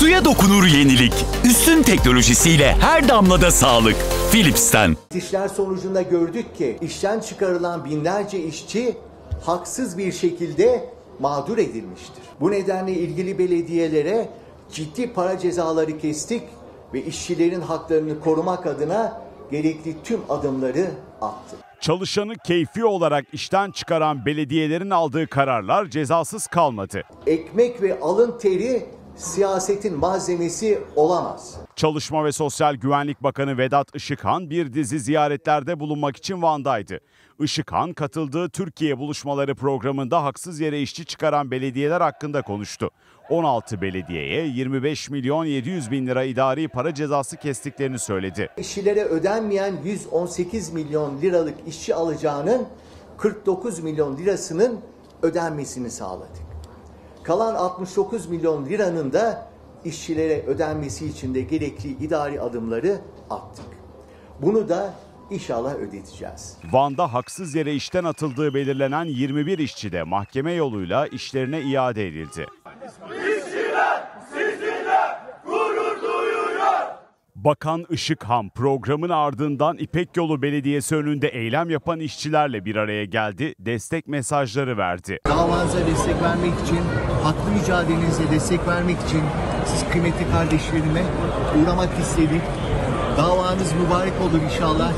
Suya dokunur yenilik. Üstün teknolojisiyle her damlada sağlık. Philips'ten. İşler sonucunda gördük ki işten çıkarılan binlerce işçi haksız bir şekilde mağdur edilmiştir. Bu nedenle ilgili belediyelere ciddi para cezaları kestik ve işçilerin haklarını korumak adına gerekli tüm adımları attık. Çalışanı keyfi olarak işten çıkaran belediyelerin aldığı kararlar cezasız kalmadı. Ekmek ve alın teri siyasetin malzemesi olamaz. Çalışma ve Sosyal Güvenlik Bakanı Vedat Işıkhan bir dizi ziyaretlerde bulunmak için Van'daydı. Işıkhan katıldığı Türkiye Buluşmaları programında haksız yere işçi çıkaran belediyeler hakkında konuştu. 16 belediyeye 25 milyon 700 bin lira idari para cezası kestiklerini söyledi. İşçilere ödenmeyen 118 milyon liralık işçi alacağının 49 milyon lirasının ödenmesini sağladık. Kalan 69 milyon liranın da işçilere ödenmesi için de gerekli idari adımları attık. Bunu da inşallah ödeteceğiz. Van'da haksız yere işten atıldığı belirlenen 21 işçi de mahkeme yoluyla işlerine iade edildi. Bakan Işıkhan programın ardından İpek Yolu Belediyesi önünde eylem yapan işçilerle bir araya geldi, destek mesajları verdi. Davanıza destek vermek için, haklı mücadelenize destek vermek için siz kıymetli kardeşlerime uğramak istedik. Davanız mübarek olur inşallah.